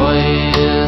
destroyed